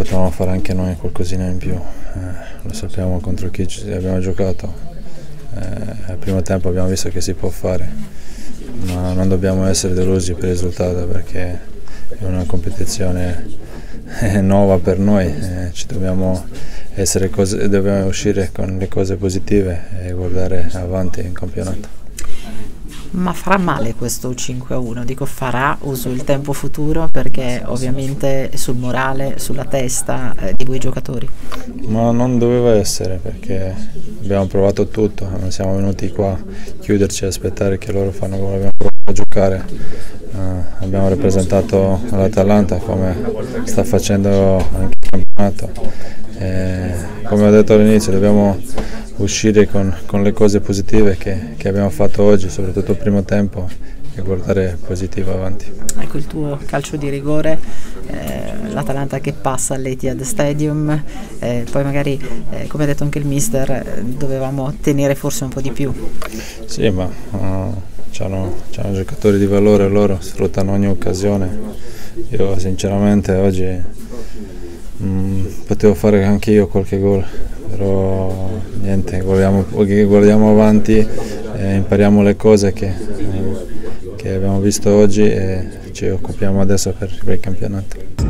potevamo fare anche noi qualcosina in più, eh, lo sappiamo contro chi abbiamo giocato, eh, al primo tempo abbiamo visto che si può fare, ma non dobbiamo essere delusi per il risultato perché è una competizione eh, nuova per noi, eh, ci dobbiamo, cose, dobbiamo uscire con le cose positive e guardare avanti in campionato. Ma farà male questo 5 a 1? Dico farà, uso il tempo futuro perché ovviamente sul morale, sulla testa eh, di voi giocatori. Ma non doveva essere perché abbiamo provato tutto, non siamo venuti qua a chiuderci e aspettare che loro fanno quello abbiamo provato a giocare. Uh, abbiamo rappresentato l'Atalanta come sta facendo anche il campionato. E, come ho detto all'inizio dobbiamo uscire con, con le cose positive che, che, abbiamo fatto oggi, soprattutto il primo tempo, e guardare positivo avanti. Ecco il tuo calcio di rigore, eh, l'Atalanta che passa all'Etihad Stadium, eh, poi magari, eh, come ha detto anche il mister, eh, dovevamo tenere forse un po' di più. Sì, ma uh, hanno giocatori di valore loro, sfruttano ogni occasione. Io sinceramente oggi mm, potevo fare anche io qualche gol, però niente, guardiamo, guardiamo avanti, eh, impariamo le cose che, che abbiamo visto oggi e ci occupiamo adesso per il campionato.